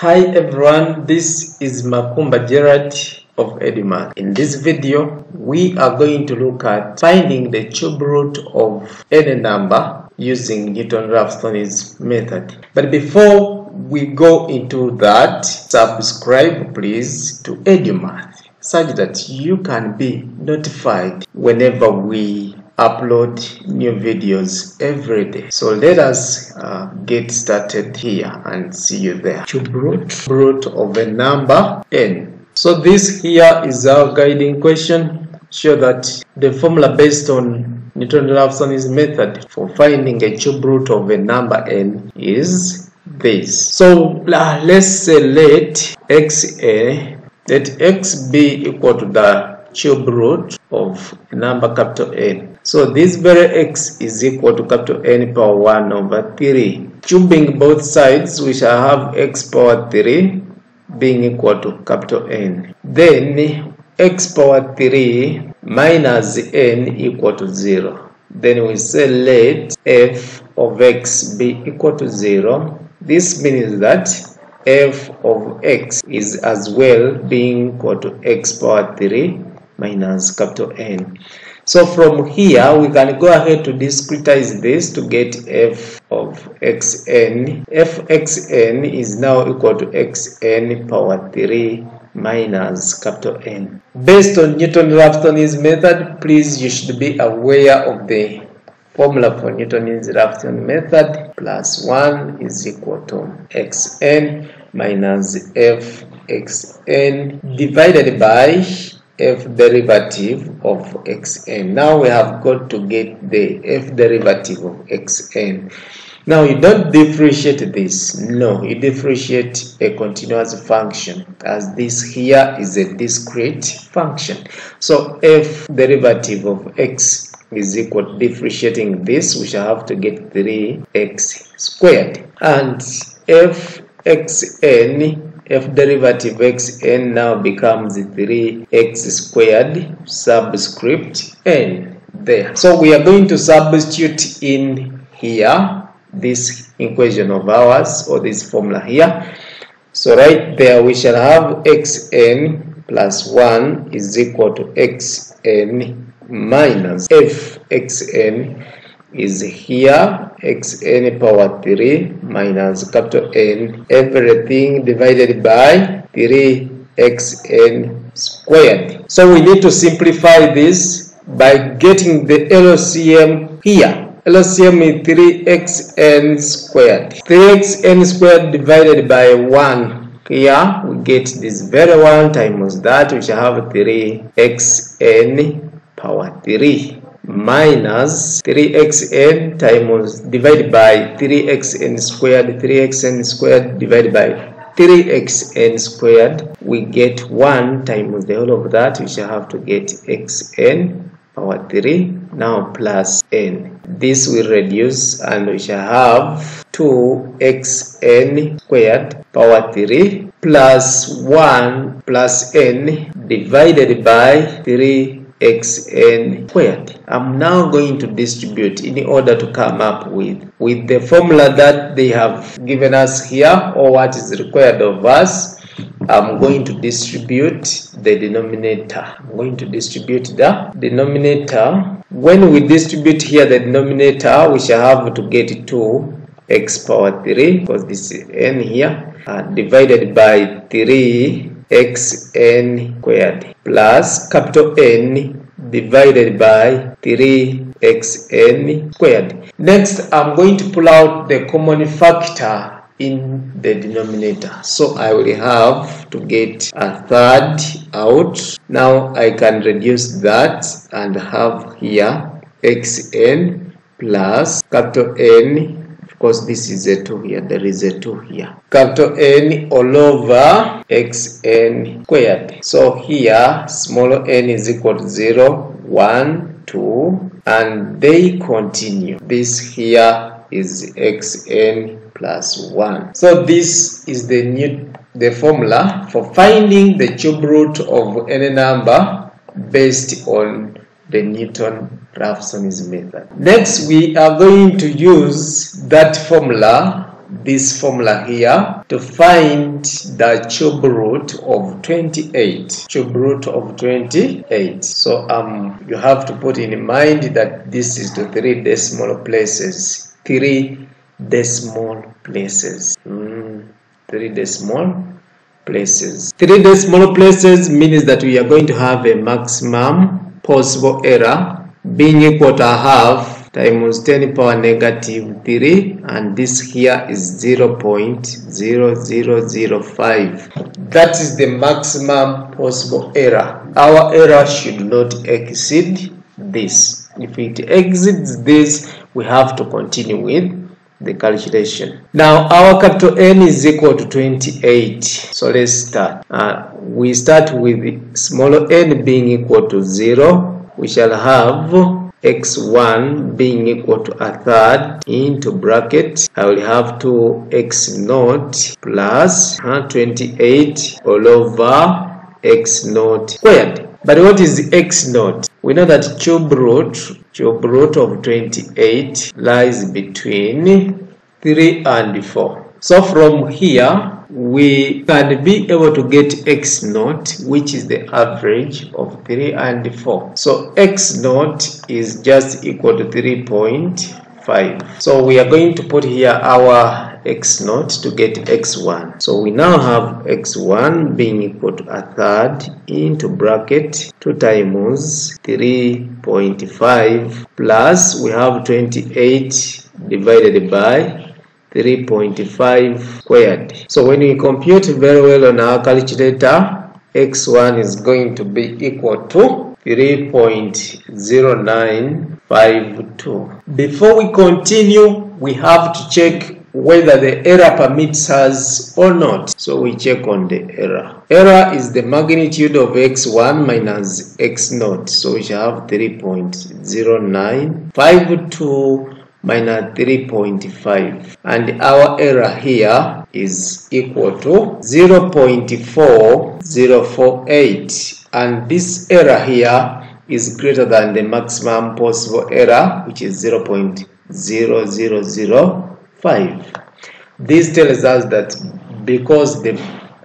Hi everyone, this is Makumba Gerard of Edumath. In this video, we are going to look at finding the cube root of any number using Newton-Raphson's method. But before we go into that, subscribe please to Edumath such that you can be notified whenever we upload new videos every day. So let us uh, get started here and see you there. Cube root, root of a number n. So this here is our guiding question. Show that the formula based on Newton-Raphson's method for finding a cube root of a number n is this. So uh, let's say let xa, let x be equal to the cube root of number capital N. So this very x is equal to capital N power 1 over 3. Cubing both sides, we shall have x power 3 being equal to capital N. Then x power 3 minus n equal to 0. Then we say let f of x be equal to 0. This means that f of x is as well being equal to x power 3 minus capital N. So from here, we can go ahead to discretize this to get f of xn. fxn is now equal to xn power 3 minus capital N. Based on Newton-Raphson's method, please you should be aware of the formula for Newton's Raphson method plus 1 is equal to xn minus fxn divided by f derivative of xn. Now we have got to get the f derivative of xn. Now you don't differentiate this. No, you differentiate a continuous function as this here is a discrete function. So f derivative of x is equal to differentiating this, we shall have to get 3x squared. And f xn f derivative xn now becomes 3x squared subscript n there. So we are going to substitute in here this equation of ours or this formula here. So right there we shall have xn plus 1 is equal to xn minus f fxn is here xn power 3 minus capital N everything divided by 3xn squared. So we need to simplify this by getting the LCM here. LCM is 3xn squared. 3xn squared divided by 1 here we get this very one times that we shall have 3xn power 3 minus 3xn times divided by 3xn squared. 3xn squared divided by 3xn squared we get 1 times the whole of that. We shall have to get xn power 3 now plus n. This will reduce and we shall have 2xn squared power 3 plus 1 plus n divided by 3 xn squared. I'm now going to distribute in order to come up with with the formula that they have given us here or what is required of us. I'm going to distribute the denominator. I'm going to distribute the denominator. When we distribute here the denominator, we shall have to get 2 x power 3 because this is n here uh, divided by 3 xn squared plus capital N divided by 3xn squared. Next, I'm going to pull out the common factor in the denominator. So I will have to get a third out. Now I can reduce that and have here xn plus capital N because this is a 2 here, there is a 2 here. Capital N all over xn squared. So here, small n is equal to 0, 1, 2, and they continue. This here is xn plus 1. So this is the new the formula for finding the cube root of any number based on the Newton-Raphson's method. Next, we are going to use that formula this formula here to find the cube root of 28 cube root of 28 so um you have to put in mind that this is to three decimal places. Three decimal places. Mm, three decimal places. Three decimal places means that we are going to have a maximum possible error being equal to half times 10 power negative 3 and this here is 0.0005 that is the maximum possible error. Our error should not exceed this. If it exceeds this we have to continue with the calculation. Now our capital n is equal to 28 so let's start. Uh, we start with small n being equal to 0 we shall have x1 being equal to a third into bracket. I will have to x naught plus uh, 28 all over x naught squared. But what is x naught? We know that cube root cube root of 28 lies between 3 and 4 so from here we can be able to get x naught which is the average of 3 and 4 so x naught is just equal to 3.5 so we are going to put here our x naught to get x1 so we now have x1 being equal to a third into bracket 2 times 3.5 plus we have 28 divided by 3.5 squared. So when we compute very well on our calculator, x1 is going to be equal to 3.0952. Before we continue, we have to check whether the error permits us or not. So we check on the error. Error is the magnitude of x1 minus x0. So we shall have 3.0952 minus 3.5 and our error here is equal to 0.4048 and this error here is greater than the maximum possible error which is 0.0005 this tells us that because the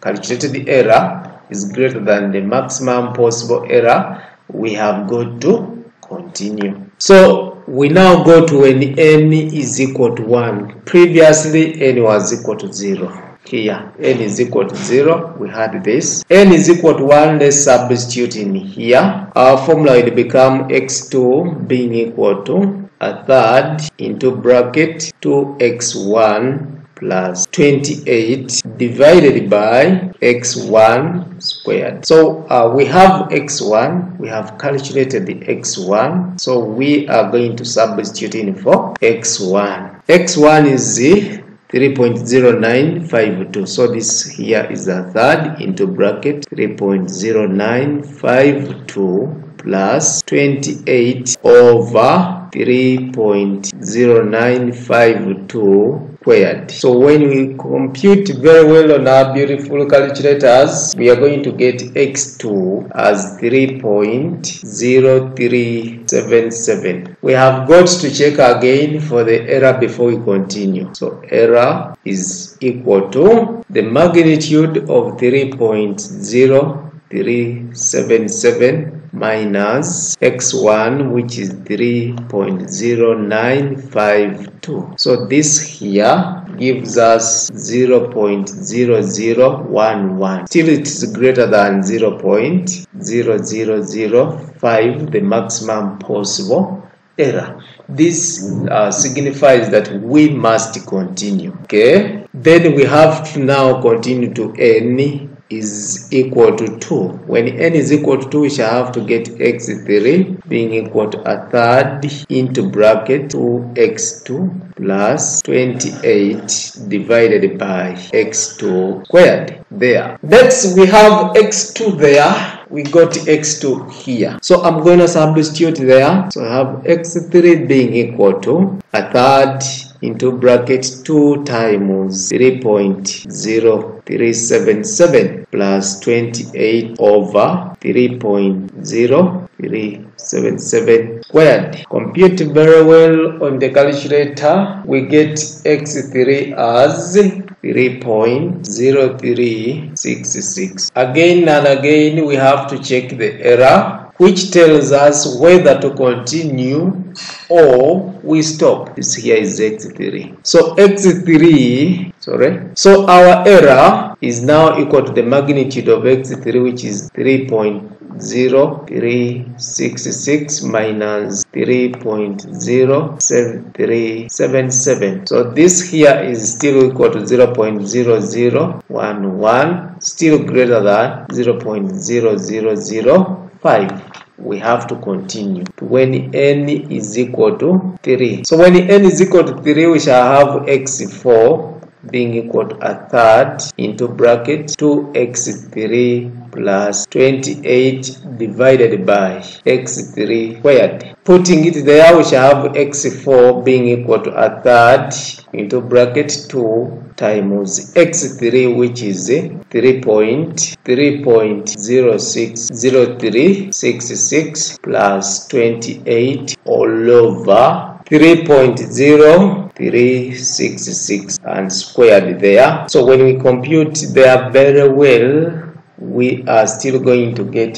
calculated error is greater than the maximum possible error we have got to continue. So we now go to when n is equal to 1 previously n was equal to 0 here n is equal to 0 we had this. n is equal to 1 let's substitute in here. Our formula will become x2 being equal to a third into bracket 2x1 plus 28 divided by x1 squared. So uh, we have x1, we have calculated the x1, so we are going to substitute in for x1. x1 is the 3.0952 so this here is a third into bracket 3.0952 plus 28 over 3.0952 squared. So when we compute very well on our beautiful calculators, we are going to get x2 as 3.0377. We have got to check again for the error before we continue. So error is equal to the magnitude of 3.0377 minus x1 which is 3.0952 so this here gives us 0.0011 still it is greater than 0.0005 the maximum possible error. This uh, signifies that we must continue okay? Then we have to now continue to n is equal to 2. When n is equal to 2, we shall have to get x3 being equal to a third into bracket 2x2 plus 28 divided by x2 squared. There. Next, we have x2 there. We got x2 here. So I'm going to substitute there. So I have x3 being equal to a third into bracket 2 times 3.0377 plus 28 over 3.0377 squared. Compute very well on the calculator. We get x3 as 3.0366. Again and again we have to check the error which tells us whether to continue or we stop. This here is x3. So x3, sorry. So our error is now equal to the magnitude of x3 which is 3.0366 minus 3.07377. So this here is still equal to 0.0011 still greater than 0.0005 we have to continue when n is equal to 3 so when n is equal to 3 we shall have x4 being equal to a third into bracket 2x3 plus 28 divided by x3 squared. Putting it there, we shall have x4 being equal to a third into bracket 2 times x3 which is 3.3.060366 plus 28 all over 3.0366 and squared there. So when we compute there very well, we are still going to get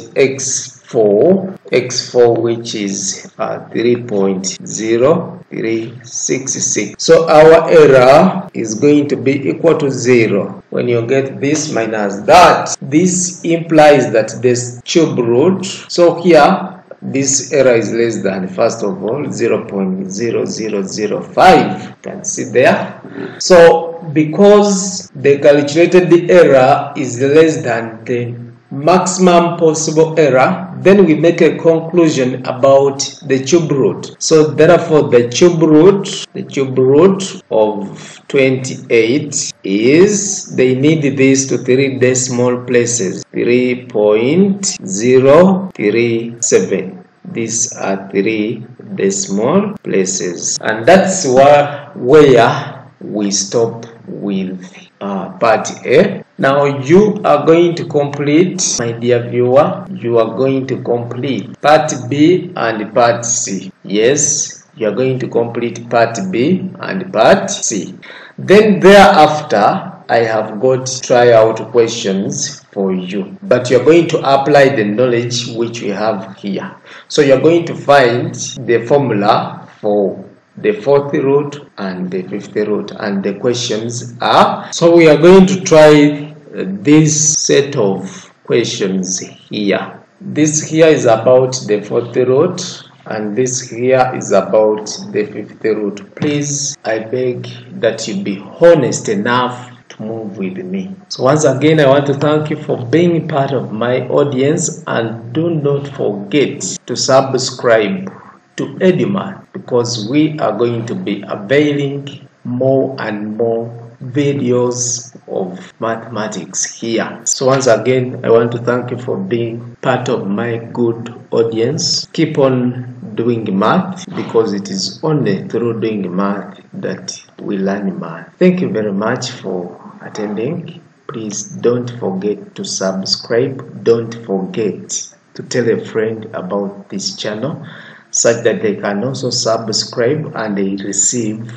x4, x4 which is uh, 3.0366. So our error is going to be equal to 0. When you get this minus that, this implies that this cube root. So here this error is less than first of all 0.0005 you can see there so because the calculated error is less than the maximum possible error then we make a conclusion about the cube root. So therefore the cube root the cube root of 28 is they need this to three decimal places. 3.037 these are three decimal places. And that's where where we stop with uh, part A. Now you are going to complete, my dear viewer, you are going to complete part B and part C. Yes, you are going to complete part B and part C. Then thereafter, I have got tryout questions for you. But you're going to apply the knowledge which we have here. So you're going to find the formula for the fourth root and the fifth root and the questions are so we are going to try this set of questions here. This here is about the fourth root and this here is about the fifth root please i beg that you be honest enough to move with me. So once again i want to thank you for being part of my audience and do not forget to subscribe to Edumath because we are going to be availing more and more videos of mathematics here. So once again, I want to thank you for being part of my good audience. Keep on doing math because it is only through doing math that we learn math. Thank you very much for attending. Please don't forget to subscribe. Don't forget to tell a friend about this channel such that they can also subscribe and they receive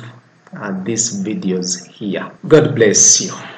uh, these videos here. God bless you.